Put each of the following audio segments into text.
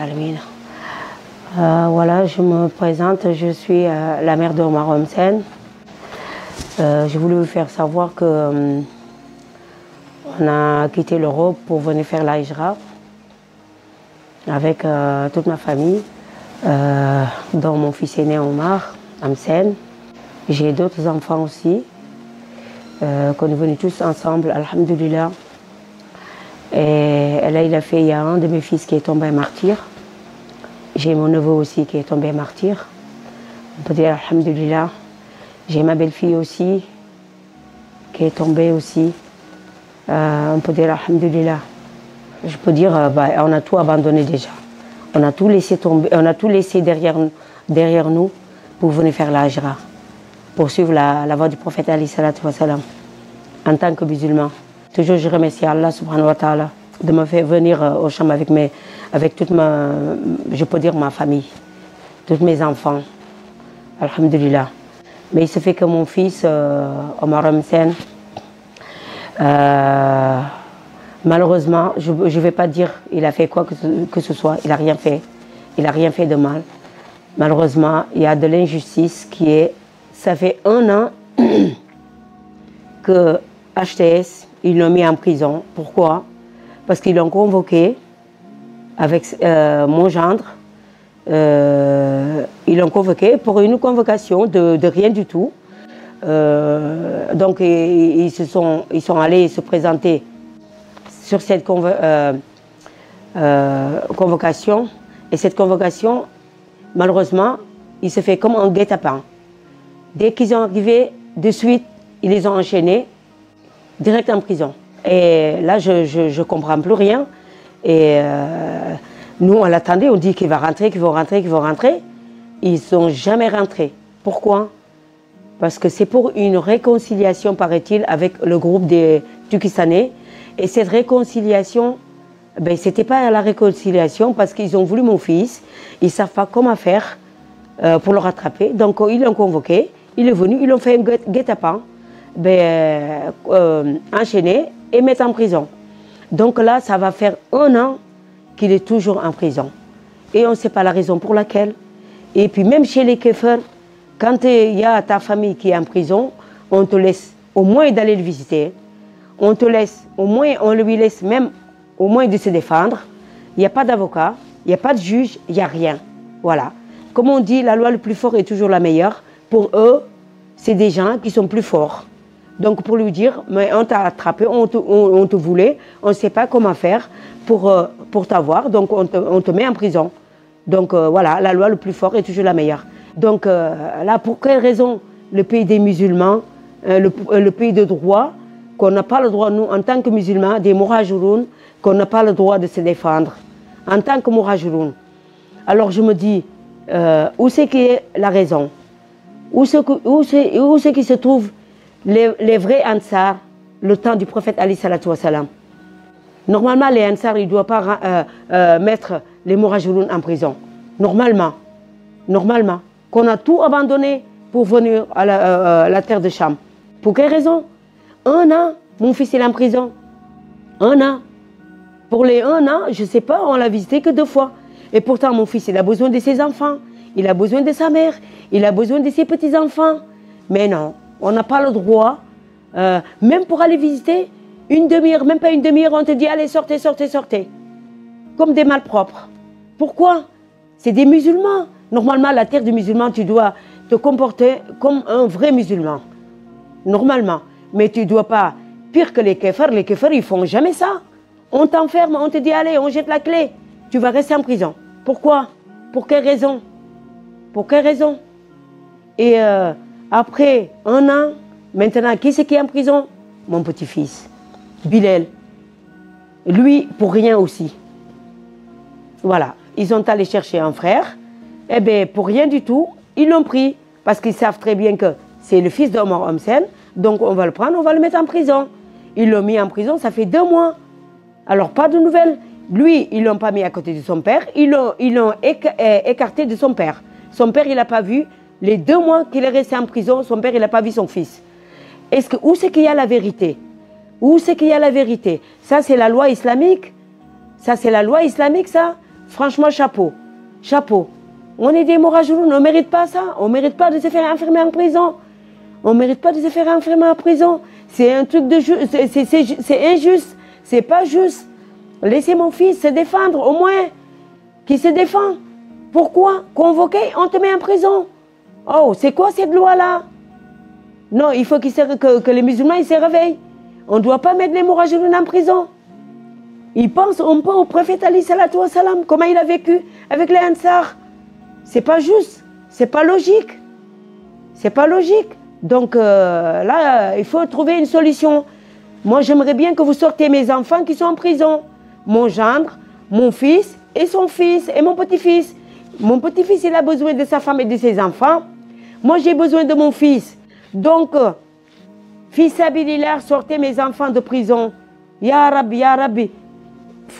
Alamin. Euh, voilà, je me présente, je suis euh, la mère de Omar. Euh, J'ai voulu vous faire savoir que euh, on a quitté l'Europe pour venir faire la Hijra avec euh, toute ma famille, euh, dont mon fils aîné Omar Homsen. J'ai d'autres enfants aussi, euh, qu'on est venus tous ensemble, Alhamdulillah. Et là, il a fait, il y a un de mes fils qui est tombé martyr. J'ai mon neveu aussi qui est tombé martyr. On peut dire Alhamdulillah. J'ai ma belle-fille aussi qui est tombée aussi. Euh, on peut dire Alhamdulillah. Je peux dire, euh, bah, on a tout abandonné déjà. On a tout laissé tomber, on a tout laissé derrière, derrière nous pour venir faire la pour suivre la, voie du prophète Ali en tant que musulman. Toujours, je remercie Allah subhanahu wa ta'ala de me faire venir euh, au Cham avec, mes, avec toute ma, je peux dire ma famille, tous mes enfants. Alhamdulillah. Mais il se fait que mon fils, euh, Omar Hamsen, euh, malheureusement, je ne vais pas dire il a fait quoi que, que ce soit, il n'a rien fait. Il n'a rien fait de mal. Malheureusement, il y a de l'injustice qui est. Ça fait un an que HTS, ils l'ont mis en prison. Pourquoi? Parce qu'ils l'ont convoqué avec euh, mon gendre. Euh, ils l'ont convoqué pour une convocation de, de rien du tout. Euh, donc ils, se sont, ils sont allés se présenter sur cette convo- convocation. Et cette convocation, malheureusement, il se fait comme un guet-apens. Dès qu'ils sont arrivés, de suite, ils les ont enchaînés direct en prison. Et là, je ne comprends plus rien. Et euh, nous, on l'attendait, on dit qu'il va rentrer, qu'il va rentrer, qu'il va rentrer. Ils sont jamais rentrés. Pourquoi? Parce que c'est pour une réconciliation, paraît-il, avec le groupe des Turkistanais. Et cette réconciliation, ben, ce n'était pas la réconciliation parce qu'ils ont voulu mon fils. Ils ne savent pas comment faire euh, pour le rattraper. Donc, ils l'ont convoqué. Il est venu, ils l'ont fait un guet- guet-apens, ben, euh, enchaîné et mettre en prison. Donc là, ça va faire un an qu'il est toujours en prison. Et on ne sait pas la raison pour laquelle. Et puis même chez les kéfers, quand il y a ta famille qui est en prison, on te laisse au moins d'aller le visiter. On te laisse, au moins, on lui laisse même au moins de se défendre. Il n'y a pas d'avocat, il n'y a pas de juge, il n'y a rien. Voilà. Comme on dit, la loi le plus fort est toujours la meilleure. Pour eux, c'est des gens qui sont plus forts. Donc pour lui dire, mais on t'a attrapé, on te, voulait, on ne sait pas comment faire pour, euh, t'avoir, donc on te, met en prison. Donc euh, voilà, la loi le plus fort est toujours la meilleure. Donc euh, là, pour quelle raison le pays des musulmans, le, pays de droit, qu'on n'a pas le droit, nous, en tant que musulmans, des Mourajiroun, qu'on n'a pas le droit de se défendre, en tant que Mourajiroun. Alors je me dis, où c'est qui est la raison? Où c'est qui se trouvent les, vrais Ansar, le temps du prophète Ali salatu wa salam Normalement, les Ansar, ils ne doivent pas euh, euh, mettre les Mourajiroun en prison. Normalement. Normalement. Qu'on a tout abandonné pour venir à la, euh, terre de Cham. Pour quelle raison? Un an, mon fils il est en prison. Un an. Pour les un an, je ne sais pas, on l'a visité que deux fois. Et pourtant, mon fils, il a besoin de ses enfants, il a besoin de sa mère, il a besoin de ses petits-enfants. Mais non, on n'a pas le droit, euh, même pour aller visiter, une demi-heure, même pas une demi-heure, on te dit allez, sortez, sortez, sortez. Comme des malpropres. Pourquoi? C'est des musulmans. Normalement, la terre des musulmans, tu dois te comporter comme un vrai musulman. Normalement. Mais tu ne dois pas. Pire que les kéfers, les kéfers, ils font jamais ça. On t'enferme, on te dit allez, on jette la clé. Tu vas rester en prison. Pourquoi? Pour quelle raison? Pour quelle raison? Et euh, après un an, maintenant, qui c'est qui est en prison? Mon petit-fils, Bilal. Lui, pour rien aussi. Voilà, ils sont allés chercher un frère. Eh bien, pour rien du tout, ils l'ont pris. Parce qu'ils savent très bien que c'est le fils d'Omar Homsen. Donc, on va le prendre, on va le mettre en prison. Ils l'ont mis en prison, ça fait deux mois. Alors, pas de nouvelles. Lui, ils ne l'ont pas mis à côté de son père. Ils l'ont euh, écarté de son père. Son père, il n'a pas vu. Les deux mois qu'il est resté en prison, son père, il n'a pas vu son fils. Est-ce que, où c'est qu'il y a la vérité? Où c'est qu'il y a la vérité? Ça, c'est la loi islamique. Ça, c'est la loi islamique, ça. Franchement, chapeau. Chapeau. On est des mourajouloun, on ne mérite pas ça. On ne mérite pas de se faire enfermer en prison. On ne mérite pas de se faire enfermer en prison. C'est un truc de juste. C'est injuste. C'est pas juste. Laissez mon fils se défendre, au moins. Qui se défend. Pourquoi? Convoqué, on te met en prison. Oh, c'est quoi cette loi-là? Non, il faut que, les musulmans se réveillent. On ne doit pas mettre les mourajouloun en prison. Ils pensent un peu au prophète Ali salam, comment il a vécu avec les Ansar. C'est pas juste, c'est pas logique. C'est pas logique. Donc euh, là, il faut trouver une solution. Moi, j'aimerais bien que vous sortez mes enfants qui sont en prison. Mon gendre, mon fils et son fils et mon petit-fils. Mon petit-fils, il a besoin de sa femme et de ses enfants. Moi, j'ai besoin de mon fils. Donc, euh, fils Abilillah, sortez mes enfants de prison. Ya Rabbi, Ya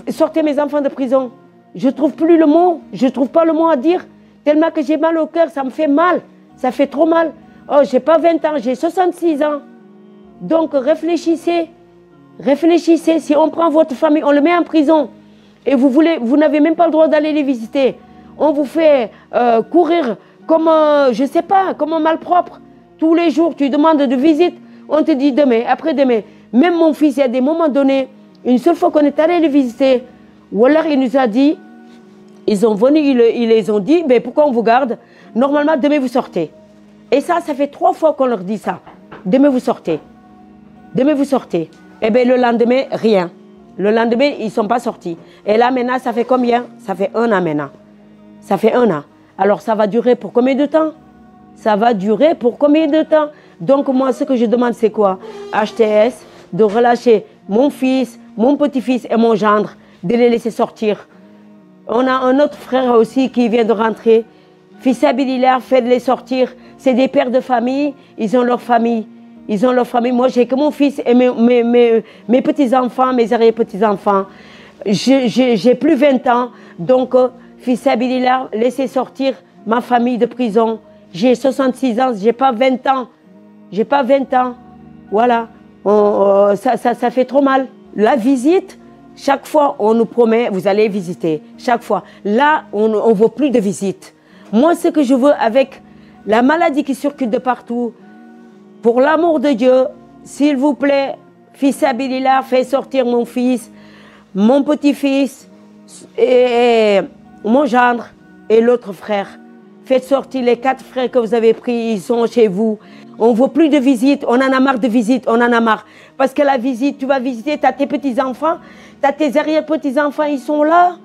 sortez mes enfants de prison. Je ne trouve plus le mot, je ne trouve pas le mot à dire, tellement que j'ai mal au cœur, ça me fait mal, ça fait trop mal. Oh, j'ai pas 20 ans, j'ai 66 ans. Donc réfléchissez, réfléchissez. Si on prend votre famille, on le met en prison, et vous n'avez même pas le droit d'aller les visiter. On vous fait euh, courir comme, un, je sais pas, comme un malpropre. Tous les jours, tu demandes de visite, on te dit demain, après-demain. Même mon fils, il y a des moments donnés, une seule fois qu'on est allé les visiter, Wallah, il nous a dit, ils ont venu, ils, les ont dit, mais pourquoi on vous garde? Normalement, demain vous sortez. Et ça, ça fait trois fois qu'on leur dit ça. Demain vous sortez. Demain vous sortez. Et eh bien le lendemain, rien. Le lendemain, ils ne sont pas sortis. Et là maintenant, ça fait combien? Ça fait un an maintenant. Ça fait un an. Alors ça va durer pour combien de temps? Ça va durer pour combien de temps? Donc moi, ce que je demande, c'est quoi? HTS, de relâcher mon fils, mon petit-fils et mon gendre, de les laisser sortir. On a un autre frère aussi qui vient de rentrer. Fils Abililaire fait de les sortir. C'est des pères de famille, ils ont leur famille. Ils ont leur famille. Moi, j'ai que mon fils et mes, mes, petits-enfants, mes arrière-petits-enfants. J'ai plus 20 ans. Donc, fils Abililaire, laissez sortir ma famille de prison. J'ai 66 ans, j'ai pas 20 ans. J'ai pas 20 ans. Voilà. ça, ça, ça fait trop mal. La visite, chaque fois, on nous promet, vous allez visiter. Chaque fois. Là, on ne veut plus de visite. Moi, ce que je veux avec la maladie qui circule de partout, pour l'amour de Dieu, s'il vous plaît, fils Abilillah, fais sortir mon fils, mon petit-fils, et, mon gendre et l'autre frère. Faites sortir les quatre frères que vous avez pris, ils sont chez vous. On ne veut plus de visite, on en a marre de visite, on en a marre. Parce que la visite, tu vas visiter, tu as tes petits-enfants, tu as tes arrière-petits-enfants, ils sont là.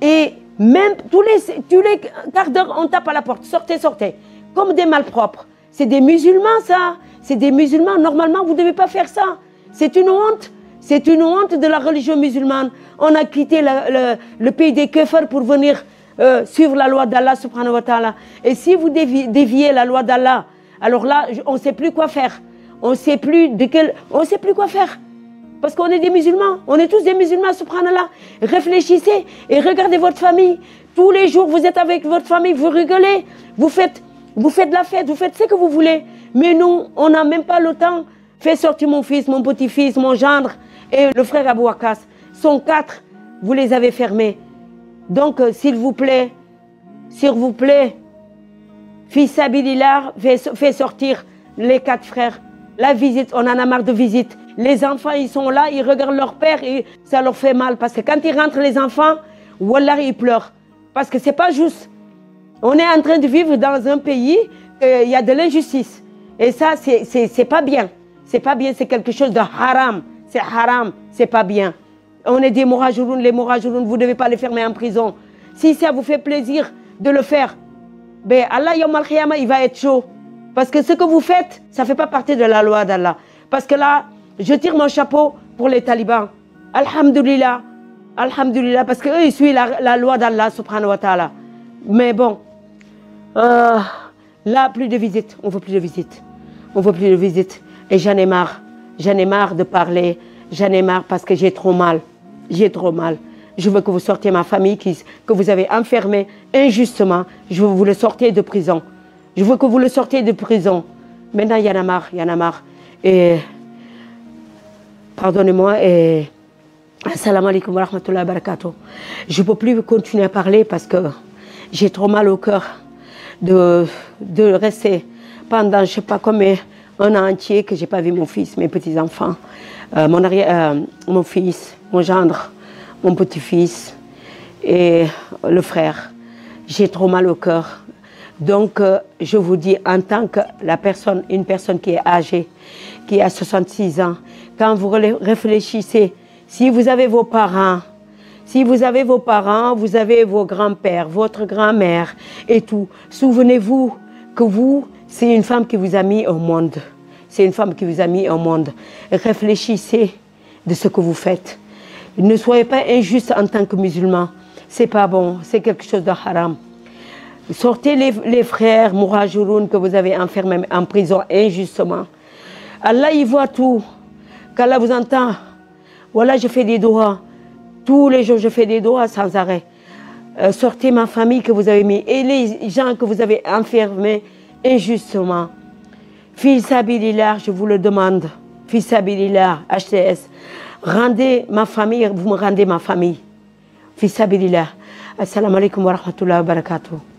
Et même tous les, tous les quarts d'heure, on tape à la porte. Sortez, sortez. Comme des malpropres. C'est des musulmans, ça. C'est des musulmans. Normalement, vous ne devez pas faire ça. C'est une honte. C'est une honte de la religion musulmane. On a quitté le, pays des keufers pour venir euh, suivre la loi d'Allah subhanahu wa ta'ala. Et si vous déviez la loi d'Allah, alors là, on ne sait plus quoi faire. On ne sait plus de quel, on sait plus quoi faire. Parce qu'on est des musulmans. On est tous des musulmans, subhanallah. Réfléchissez et regardez votre famille. Tous les jours, vous êtes avec votre famille, vous rigolez, vous faites, vous faites la fête, vous faites ce que vous voulez. Mais nous, on n'a même pas le temps. Fais sortir mon fils, mon petit-fils, mon gendre et le frère Abou Akas. Sont quatre, vous les avez fermés. Donc, euh, s'il vous plaît, s'il vous plaît, Fils Abilillah fait, sortir les quatre frères. La visite, on en a marre de visite. Les enfants, ils sont là, ils regardent leur père et ça leur fait mal. Parce que quand ils rentrent, les enfants, Wallah, ils pleurent. Parce que c'est pas juste. On est en train de vivre dans un pays, il y a de l'injustice. Et ça, c'est pas bien. C'est pas bien, c'est quelque chose de haram. C'est haram, c'est pas bien. On est des mourajouloun, les mourajouloun, vous ne devez pas les fermer en prison. Si ça vous fait plaisir de le faire, ben Allah, il va être chaud. Parce que ce que vous faites, ça ne fait pas partie de la loi d'Allah. Parce que là, je tire mon chapeau pour les talibans. Alhamdulillah. Alhamdulillah. Parce qu'eux, ils suivent la, loi d'Allah, subhanahu wa ta'ala. Mais bon, euh, là, plus de visites. On veut plus de visites. On veut plus de visites. Et j'en ai marre. J'en ai marre de parler. J'en ai marre parce que j'ai trop mal. J'ai trop mal. Je veux que vous sortiez ma famille que vous avez enfermée injustement. Je veux que vous le sortiez de prison. Je veux que vous le sortiez de prison. Maintenant, il y en a marre, il y en a marre. Et pardonnez-moi et assalamu alaikum wa rahmatullahi wa barakatuh. Je ne peux plus continuer à parler parce que j'ai trop mal au cœur de, de rester pendant je ne sais pas combien, un an entier que je n'ai pas vu mon fils, mes petits-enfants, euh, mon, euh, mon fils, mon gendre, mon petit-fils et le frère. J'ai trop mal au cœur. Donc, euh, je vous dis, en tant que la personne, une personne qui est âgée, qui a 66 ans, quand vous ré- réfléchissez, si vous avez vos parents, si vous avez vos parents, vous avez vos grands-pères, votre grand-mère et tout, souvenez-vous que vous, c'est une femme qui vous a mis au monde. C'est une femme qui vous a mis au monde. Réfléchissez de ce que vous faites. Ne soyez pas injuste en tant que musulman. C'est pas bon, c'est quelque chose de haram. Sortez les, les frères Mourajiroun que vous avez enfermés en prison injustement. Allah, il voit tout. Qu'Allah vous entend. Voilà, je fais des doigts. Tous les jours, je fais des doigts sans arrêt. Euh, sortez ma famille que vous avez mis et les gens que vous avez enfermés injustement. Fils Sabilillah, je vous le demande. Fils Sabilillah, HTS. Rendez ma famille, vous me rendez ma famille. Fils Sabilillah. Assalamu alaikum wa rahmatullahi wa barakatuh.